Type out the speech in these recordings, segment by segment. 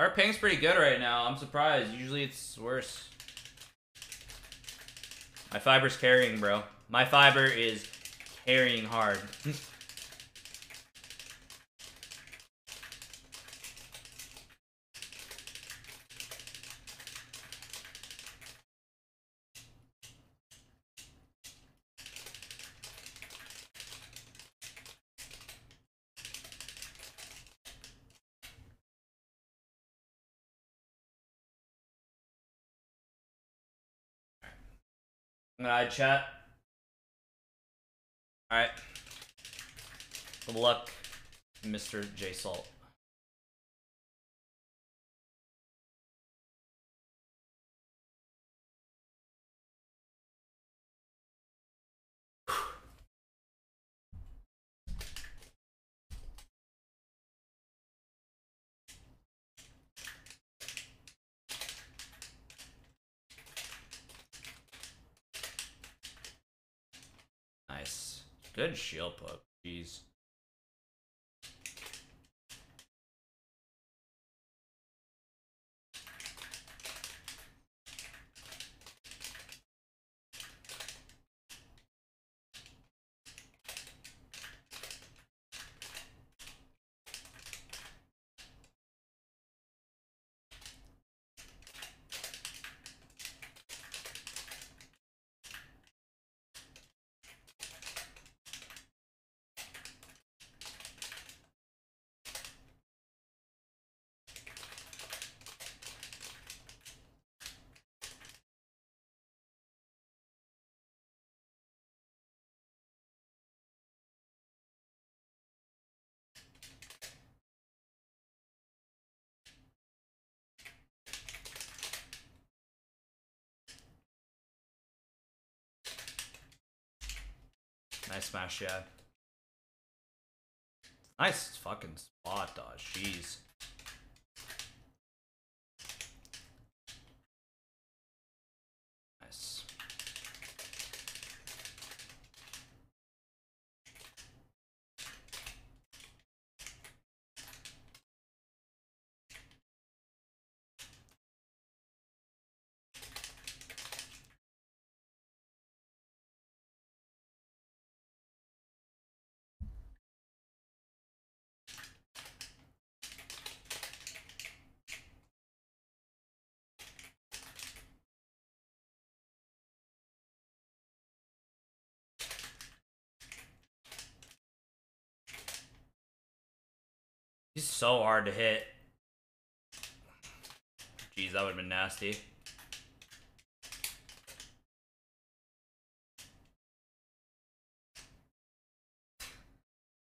Our ping's pretty good right now. I'm surprised. Usually it's worse. My fiber's carrying, bro. My fiber is carrying hard. Gonna chat. Alright. Good luck, Mr. JSalt. Nice. Good shield poke. Jeez. Nice smash, yeah. Nice fucking spot dodge, jeez. Nice. He's so hard to hit. Jeez, that would have been nasty.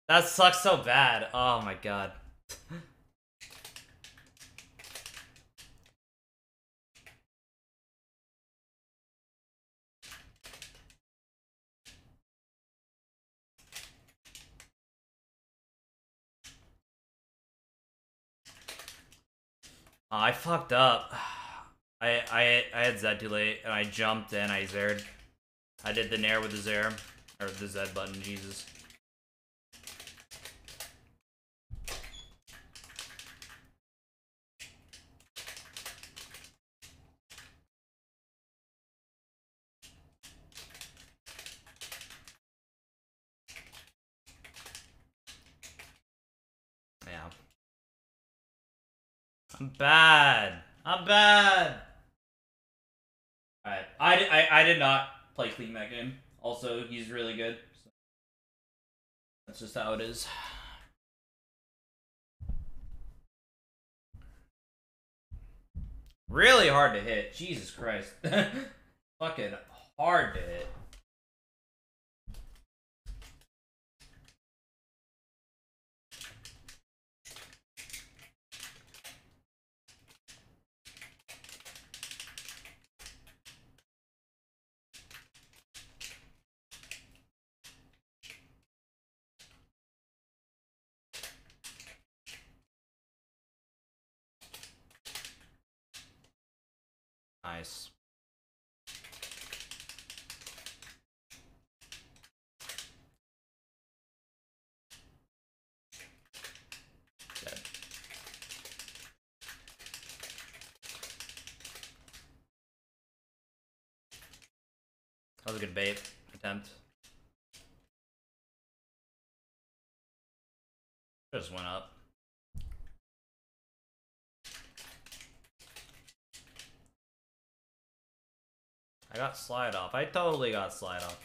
That sucks so bad. Oh my god. Oh, I fucked up. I I I had Zed too late, and I jumped and I Zared. I did the Nair with the Zare, or the Z button, Jesus. Yeah. I'm bad. I'm bad. Alright. I, I, I did not play clean that game. Also, he's really good. So that's just how it is. Really hard to hit. Jesus Christ. Fucking hard to hit. nice. That was a good bait attempt. Just went up. I got slide off. I totally got slide off.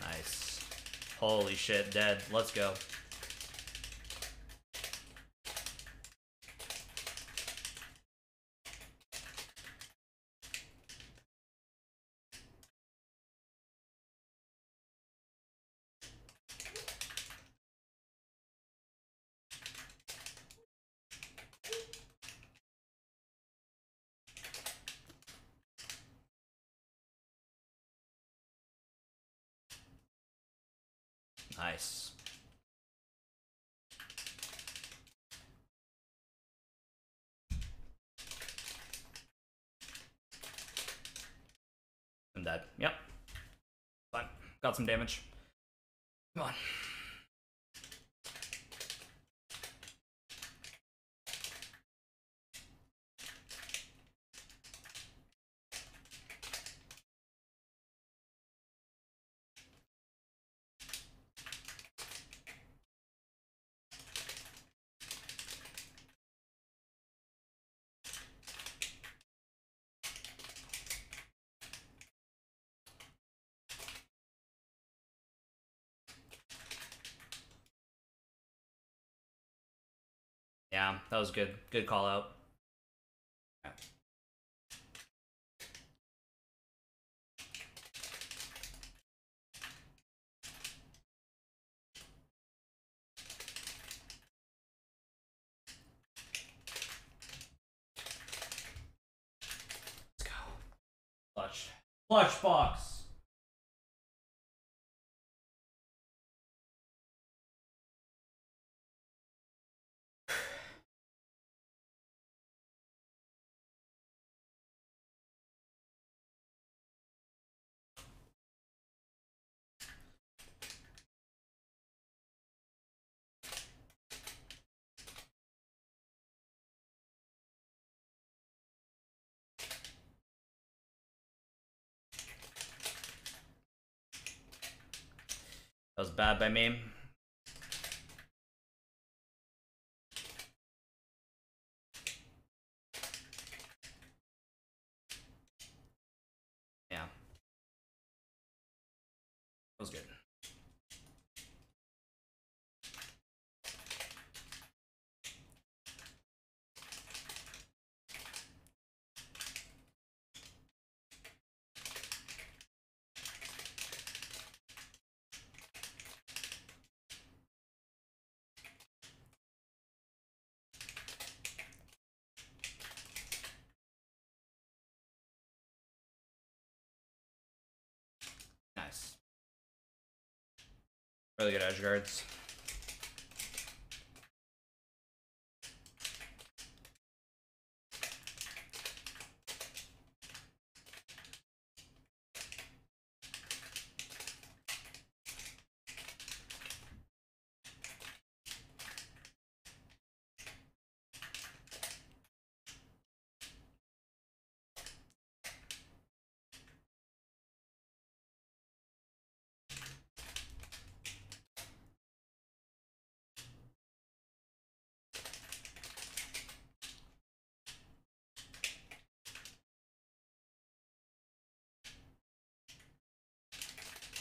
Nice. Holy shit, dead. Let's go. Nice. I'm dead. Yep. Fine. Got some damage. Come on. Yeah, that was good. Good call out. Let's go. Clutch. Clutch box. Was bad by me. Yeah. That was good. Nice. Really good edge guards.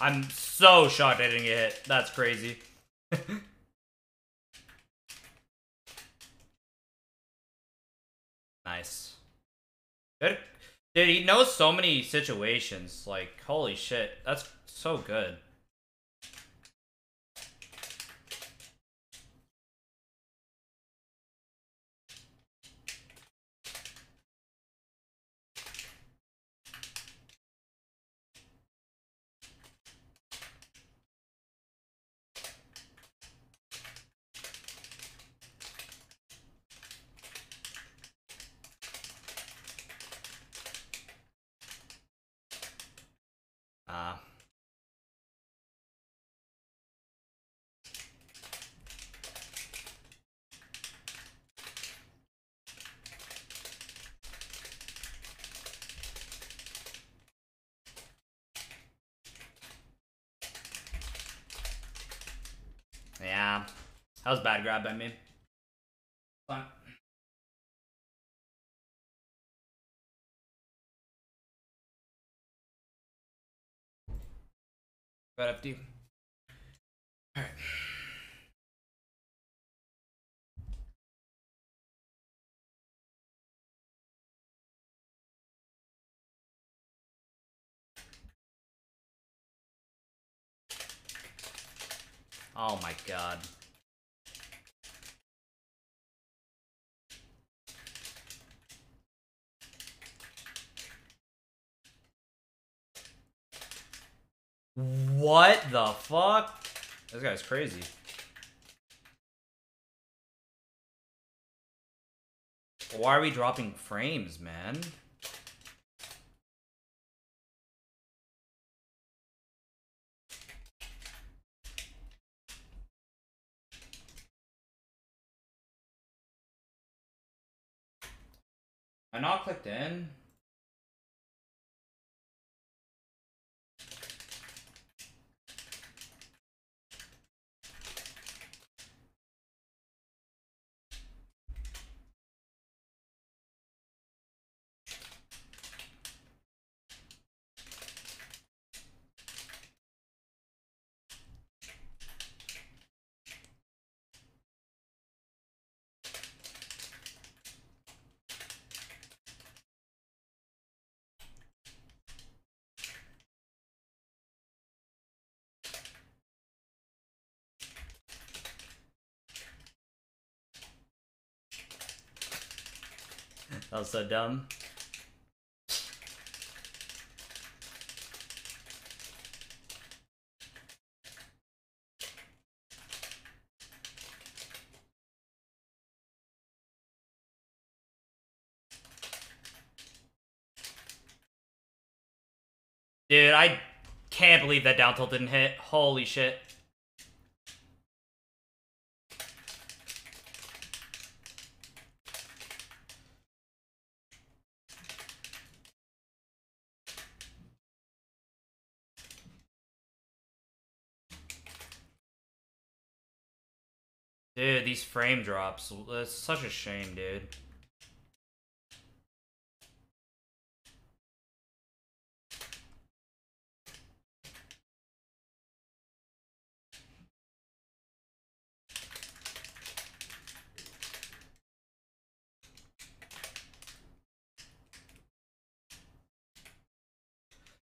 I'm so shocked I didn't get hit. That's crazy. nice. Good. Dude, he knows so many situations. Like, holy shit. That's so good. That was a bad grab by me. Fine. Got FD. Alright. Oh my god. What the fuck? This guy's crazy. Why are we dropping frames, man? I not clicked in. That was so dumb. Dude, I can't believe that down tilt didn't hit. Holy shit. Dude, these frame drops. That's such a shame, dude.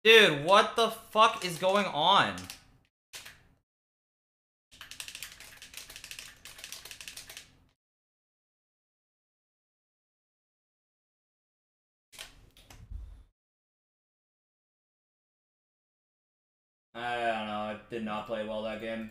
Dude, what the fuck is going on? I don't know. I did not play well that game.